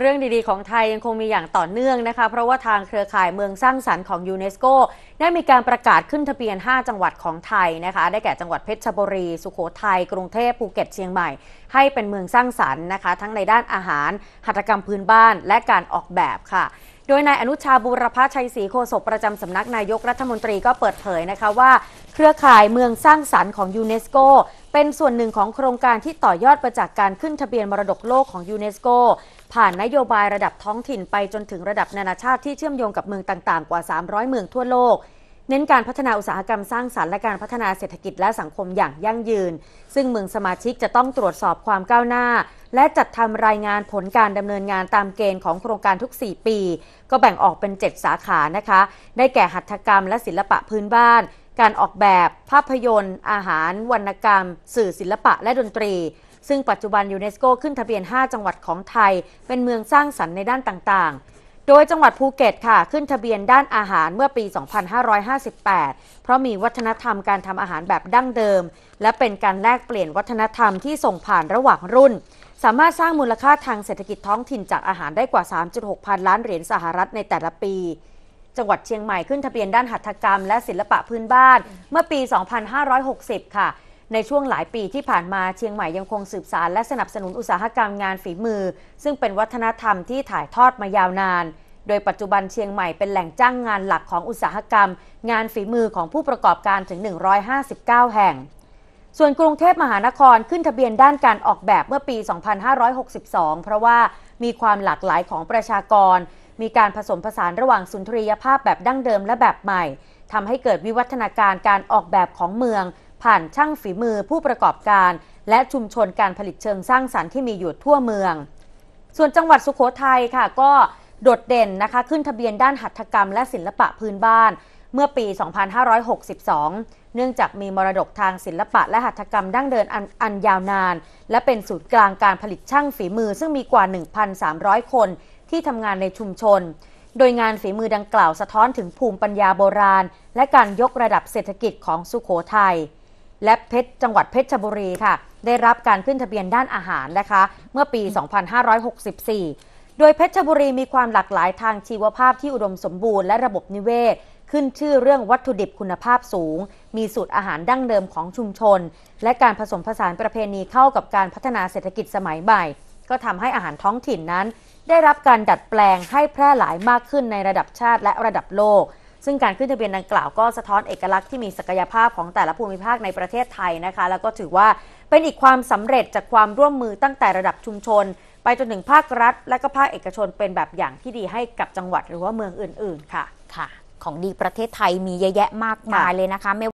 เรื่องดีๆ ของไทยยังคงมีอย่างต่อเนื่องนะคะ เพราะว่าทางเครือข่ายเมืองสร้างสรรค์ของยูเนสโกได้มีการประกาศขึ้นทะเบียน 5 จังหวัดของไทยนะคะ ได้แก่จังหวัดเพชรบุรี สุโขทัย กรุงเทพภูเก็ตเชียงใหม่ ให้เป็นเมืองสร้างสรรค์นะคะ ทั้งในด้านอาหาร หัตถกรรมพื้นบ้าน และการออกแบบค่ะโดยนายอนุชาบูรพชัยศรีโฆษกประจำสำนักนายกรัฐมนตรีก็เปิดเผยนะคะว่า เครือข่ายเมืองสร้างสรรค์ของยูเนสโกเป็นส่วนหนึ่งของโครงการที่ต่อยอดมาจากการขึ้นทะเบียนมรดกโลกของยูเนสโกผ่านนโยบายระดับท้องถิ่นไปจนถึงระดับนานาชาติที่เชื่อมโยงกับเมืองต่างๆ กว่า 300 เมืองทั่วโลก เน้นการพัฒนาอุตสาหกรรมสร้างสรรค์และการพัฒนาเศรษฐกิจและสังคมอย่างยั่งยืน ซึ่งเมืองสมาชิกจะต้องตรวจสอบความก้าวหน้า และจัดทำรายงานผลการดำเนินงานตามเกณฑ์ของโครงการทุก 4 ปี ก็แบ่งออกเป็น 7 สาขานะคะ ได้แก่หัตถกรรมและศิลปะพื้นบ้าน การออกแบบภาพยนตร์ อาหาร วรรณกรรม สื่อศิลปะและดนตรี ซึ่งปัจจุบันยูเนสโกขึ้นทะเบียน 5 จังหวัดของไทย เป็นเมืองสร้างสรรค์ในด้านต่างๆ โดยจังหวัดภูเก็ตค่ะ ขึ้นทะเบียนด้านอาหารเมื่อปี 2558 เพราะมีวัฒนธรรมการทำอาหารแบบดั้งเดิม และเป็นการแลกเปลี่ยนวัฒนธรรมที่ส่งผ่านระหว่างรุ่น สามารถสร้างมูลค่าทางเศรษฐกิจท้องถิ่นจากอาหารได้กว่า 3.6 พันล้านเหรียญสหรัฐในแต่ละปี จังหวัดเชียงใหม่ขึ้นทะเบียนด้านหัตถกรรม และศิลปะพื้นบ้าน เมื่อปี 2560 ค่ะ ในช่วงหลายปีที่ผ่านมาเชียงใหม่ยังคงสืบสารและสนับสนุนอุตสาหกรรมงานฝีมือ ซึ่งเป็นวัฒนธรรมที่ถ่ายทอดมายาวนาน โดยปัจจุบันเชียงใหม่เป็นแหล่งจ้างงานหลักของอุตสาหกรรม งานฝีมือของผู้ประกอบการถึง 159 แห่ง ส่วนกรุงเทพมหานครขึ้นทะเบียนด้านการออกแบบเมื่อปี 2562 เพราะว่ามีความหลากหลายของประชากร มีการผสมผสานระหว่างสุนทรียภาพแบบดั้งเดิมและแบบใหม่ทำให้เกิดวิวัฒนาการการออกแบบของเมือง ผ่านช่างฝีมือผู้ประกอบการ และชุมชนการผลิตเชิงสร้างสรรค์ที่มีอยู่ทั่วเมือง ส่วนจังหวัดสุโขทัยค่ะก็โดดเด่นนะคะขึ้นทะเบียนด้านหัตถกรรมและศิลปะพื้นบ้าน เมื่อปี 2562 เนื่องจากมีมรดกทางศิลปะและหัตถกรรมดั้งเดินอนอันยาวนาน และเป็นศูนย์กลางการผลิตช่างฝีมือ ซึ่งมีกว่า 1,300 คน ที่ทำงานในชุมชน โดยงานฝีมือดังกล่าวสะท้อนถึงภูมิปัญญาโบราณ และการยกระดับเศรษฐกิจของสุขโขทยัยและเพชรจังหวัดเพชรบุรีค่ะ ได้รับการขึ้นทะเบียนด้านอาหารนะคะ เมื่อปี 2564 โดยเพชรบุรีมีความหลากหลายทางชีวภาพที่อุดมสมบูรณ์และระบบนิเวศ ขึ้นชื่อเรื่องวัตถุดิบคุณภาพสูง มีสูตรอาหารดั้งเดิมของชุมชน และการผสมผสานประเพณีเข้ากับการพัฒนาเศรษฐกิจสมัยใหม่ ก็ทำให้อาหารท้องถิ่นนั้น ได้รับการดัดแปลงให้แพร่หลายมากขึ้นในระดับชาติและระดับโลก ซึ่งการขึ้นทะเบียนดังกล่าวก็สะท้อนเอกลักษณ์ที่มีศักยภาพของแต่ละภูมิภาคในประเทศไทยนะคะ แล้วก็ถือว่าเป็นอีกความสำเร็จจากความร่วมมือตั้งแต่ระดับชุมชน ไปจนถึงภาครัฐ และก็ภาคเอกชนเป็นแบบอย่างที่ดีให้กับจังหวัดหรือว่าเมืองอื่น ๆ ค่ะค่ะ ของดีประเทศไทยมีเยอะแยะมากมายเลยนะคะไม่